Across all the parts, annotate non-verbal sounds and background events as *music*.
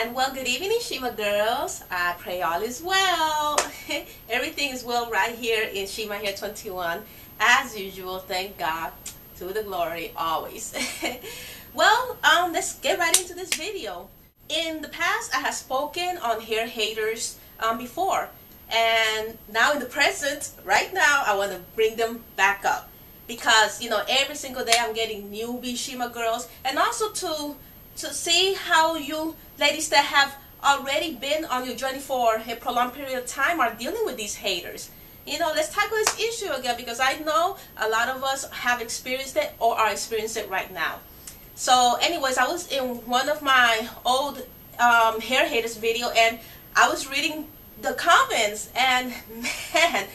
And well, good evening, Shima girls. I pray all is well. *laughs* Everything is well right here in Shima Hair 21. As usual, thank God. To the glory, always. *laughs* well, um, let's get right into this video. In the past, I have spoken on hair haters um, before. And now in the present, right now, I want to bring them back up. Because, you know, every single day I'm getting newbie Shima girls. And also to to see how you ladies that have already been on your journey for a prolonged period of time are dealing with these haters. You know, let's tackle this issue again because I know a lot of us have experienced it or are experiencing it right now. So anyways, I was in one of my old um, hair haters video and I was reading the comments and *laughs* man,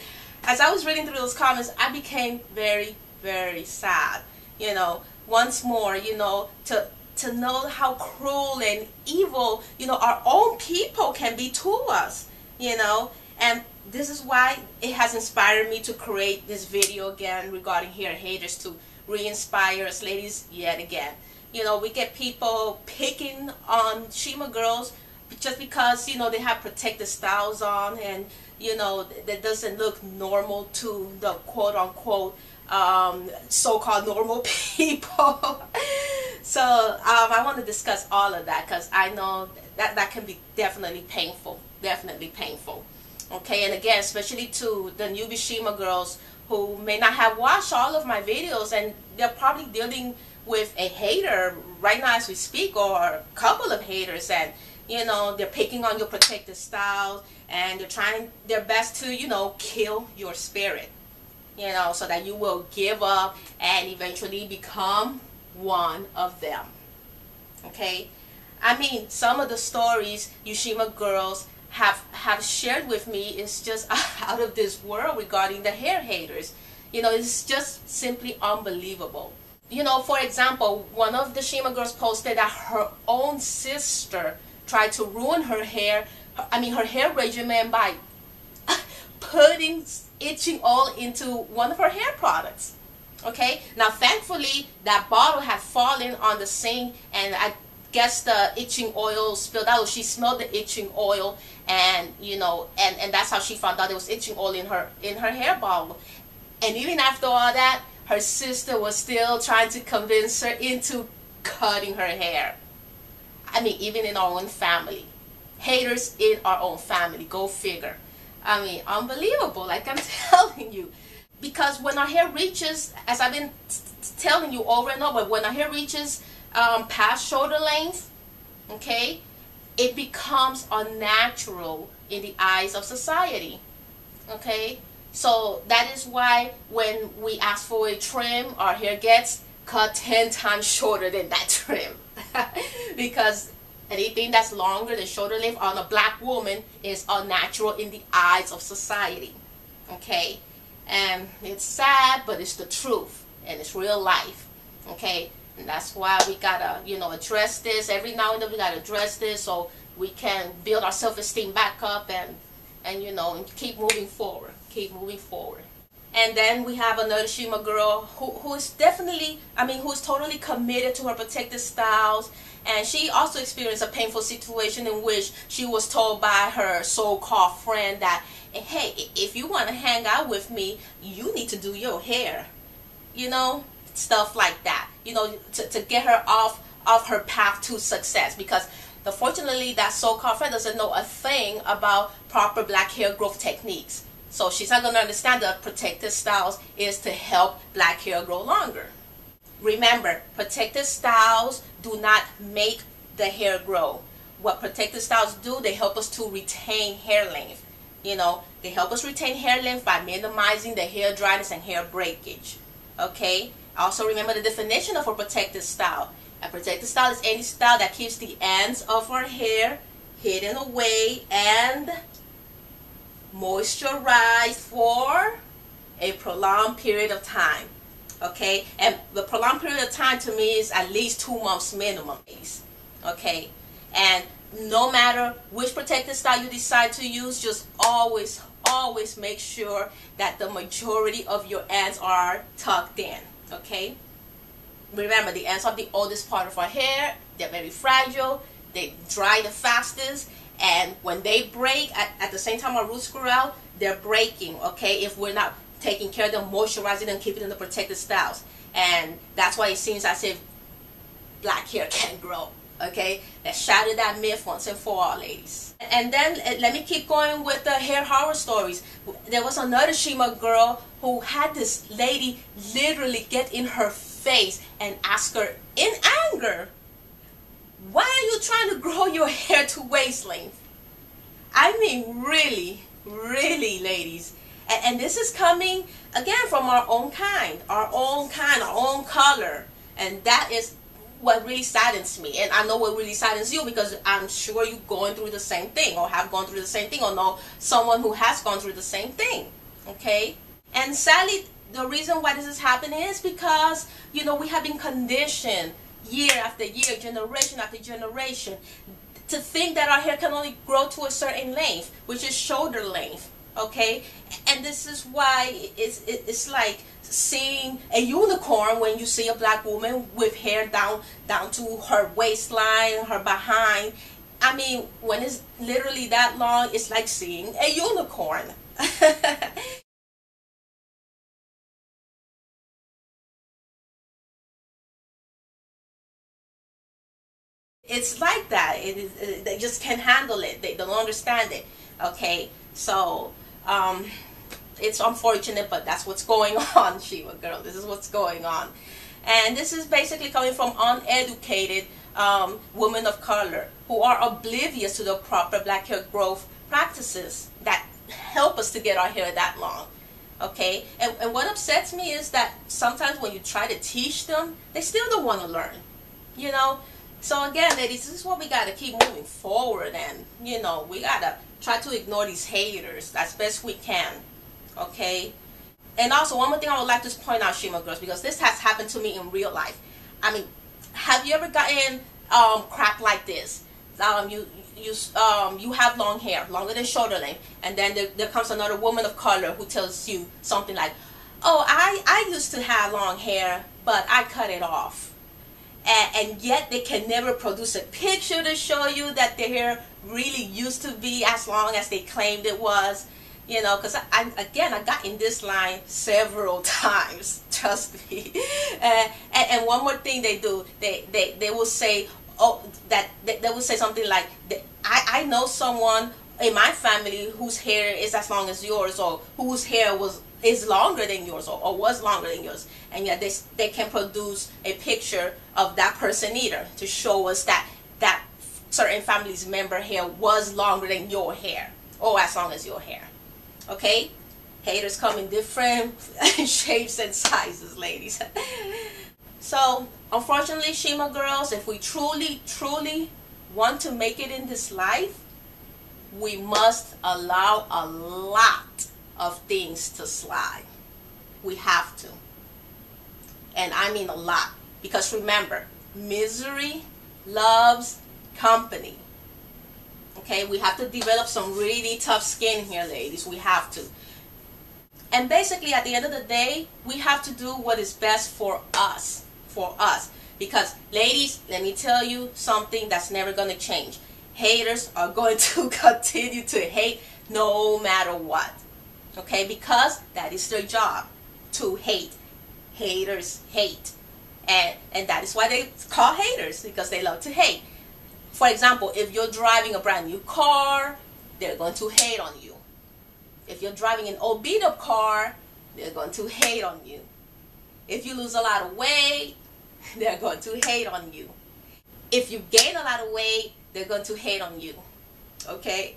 as I was reading through those comments, I became very, very sad. You know, once more, you know, to to know how cruel and evil, you know, our own people can be to us, you know. And this is why it has inspired me to create this video again regarding hair haters to re-inspire us ladies yet again. You know, we get people picking on Shima girls just because, you know, they have protective styles on and, you know, that doesn't look normal to the quote-unquote um, so-called normal *laughs* people. So um, I want to discuss all of that because I know that that can be definitely painful, definitely painful. Okay, and again, especially to the newbie Shima girls who may not have watched all of my videos and they're probably dealing with a hater right now as we speak or a couple of haters and you know they're picking on your protective style and they're trying their best to you know kill your spirit you know, so that you will give up and eventually become one of them. Okay? I mean, some of the stories you Shima girls have have shared with me is just *laughs* out of this world regarding the hair haters. You know, it's just simply unbelievable. You know, for example, one of the Shima girls posted that her own sister tried to ruin her hair, I mean her hair regimen by *laughs* putting itching oil into one of her hair products. Okay, now thankfully that bottle had fallen on the sink and I guess the itching oil spilled out. She smelled the itching oil and you know and, and that's how she found out there was itching oil in her in her hair bottle. And even after all that, her sister was still trying to convince her into cutting her hair. I mean, even in our own family. Haters in our own family. Go figure. I mean, unbelievable, like I'm *laughs* telling you. Because when our hair reaches, as I've been telling you over and over, when our hair reaches um, past shoulder length, okay, it becomes unnatural in the eyes of society, okay? So that is why when we ask for a trim, our hair gets cut 10 times shorter than that *laughs* trim. *laughs* because Anything that's longer than shoulder length on a black woman is unnatural in the eyes of society. Okay? And it's sad, but it's the truth. And it's real life. Okay? And that's why we gotta, you know, address this. Every now and then we gotta address this so we can build our self-esteem back up and, and you know, and keep moving forward. Keep moving forward. And then we have another Shima girl who, who is definitely, I mean, who's totally committed to her protective styles and she also experienced a painful situation in which she was told by her so-called friend that, hey, if you want to hang out with me, you need to do your hair. You know, stuff like that. You know, to, to get her off of her path to success because unfortunately that so-called friend doesn't know a thing about proper black hair growth techniques. So she's not going to understand that protective styles is to help black hair grow longer. Remember, protective styles do not make the hair grow. What protective styles do, they help us to retain hair length. You know, they help us retain hair length by minimizing the hair dryness and hair breakage. Okay? Also remember the definition of a protective style. A protective style is any style that keeps the ends of our hair hidden away and moisturized for a prolonged period of time okay? And the prolonged period of time to me is at least two months minimum okay? And no matter which protective style you decide to use just always always make sure that the majority of your ends are tucked in okay? Remember the ends are the oldest part of our hair they're very fragile they dry the fastest and when they break at, at the same time our roots grow out they're breaking okay? If we're not taking care of them moisturizing them keeping them in the protected styles and that's why it seems as if black hair *laughs* can't grow okay? Let's shatter that myth once and for all ladies. And then uh, let me keep going with the hair horror stories. There was another shima girl who had this lady literally get in her face and ask her in anger why are you trying to grow your hair to waist length i mean really really ladies. And, and this is coming again from our own kind our own kind our own color. And that is what really saddens me. And i know what really saddens you because i'm sure you're going through the same thing or have gone through the same thing or know someone who has gone through the same thing okay? And sadly the reason why this is happening is because you know we have been conditioned year after year generation after generation to think that our hair can only grow to a certain length which is shoulder length okay? And this is why it's it's like seeing a unicorn when you see a black woman with hair down down to her waistline her behind. I mean when it's literally that long it's like seeing a unicorn *laughs* it's like that it is, they just can't handle it they don't understand it okay so um, it's unfortunate, but that's what's going *laughs* on, Shima girl. This is what's going on. And this is basically coming from uneducated um, women of color who are oblivious to the proper black hair growth practices that help us to get our hair that long. Okay? And, and what upsets me is that sometimes when you try to teach them, they still don't want to learn. You know? So again, ladies, this is what we got to keep moving forward and, you know, we got to try to ignore these haters as best we can. Okay? And also, one more thing I would like to point out, Shima girls, because this has happened to me in real life. I mean, have you ever gotten um, crap like this? Um, you you um, you have long hair, longer than shoulder length, and then there, there comes another woman of color who tells you something like, "Oh, I I used to have long hair, but I cut it off." And, and, yet they can never produce a picture to show you that their hair really used to be as long as they claimed it was you know because I, I, again i got in this line several *laughs* times trust me. *laughs* Uh, and, and, one more thing they do they they, they will say oh that they, they will say something like I, I know someone in my family whose hair is as long as yours or whose hair was is longer than yours or, or was longer than yours. And yet they, they can produce a picture of that person either to show us that that certain family's member hair was longer than your hair or as long as your hair. Okay? Haters come in different *laughs* shapes and sizes ladies. *laughs* So unfortunately shima girls if we truly truly want to make it in this life we must allow a lot of things to slide. We have to. And I mean a lot. Because remember, misery loves company. Okay, we have to develop some really tough skin here, ladies. We have to. And basically, at the end of the day, we have to do what is best for us. For us. Because, ladies, let me tell you something that's never going to change. Haters are going *laughs* to continue to hate no matter what. Okay, because that is their job to hate. Haters hate. And, and that is why they call haters, because they love to hate. For example, if you're driving a brand new car, they're going to hate on you. If you're driving an old beat up car, they're going to hate on you. If you lose a lot of weight, *laughs* they're going to hate on you. If you gain a lot of weight, they're going to hate on you. Okay?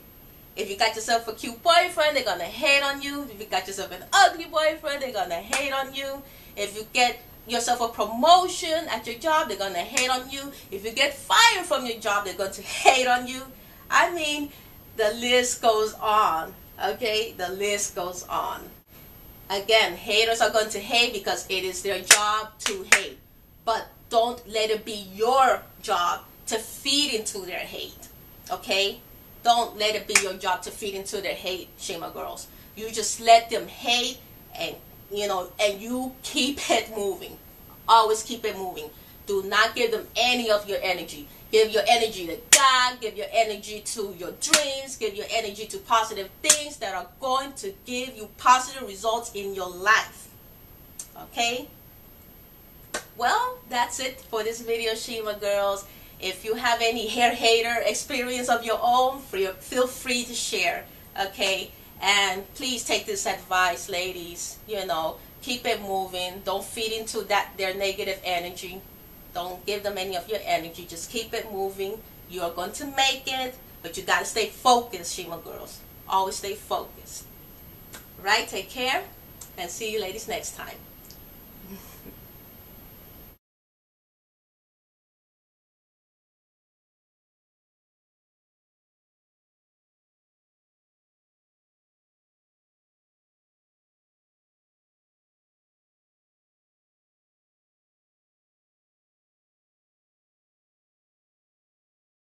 If you got yourself a cute boyfriend, they're gonna hate on you. If you got yourself an ugly boyfriend, they're gonna hate on you. If you get yourself a promotion at your job, they're gonna hate on you. If you get fired from your job, they're going to hate on you. I mean, the list goes on. Okay, the list goes on. Again, haters are going to hate because it is their job to hate. But don't let it be your job to feed into their hate. Okay? Don't let it be your job to feed into their hate, Shima girls. You just let them hate and you know and you keep it moving. Always keep it moving. Do not give them any of your energy. Give your energy to God. Give your energy to your dreams. Give your energy to positive things that are going to give you positive results in your life. Okay? Well, that's it for this video, Shima girls. If you have any hair hater experience of your own, feel free to share. Okay? And please take this advice, ladies. You know, keep it moving. Don't feed into that their negative energy. Don't give them any of your energy. Just keep it moving. You are going to make it, but you got to stay focused, Shima girls. Always stay focused. Right? Take care, and see you ladies next time.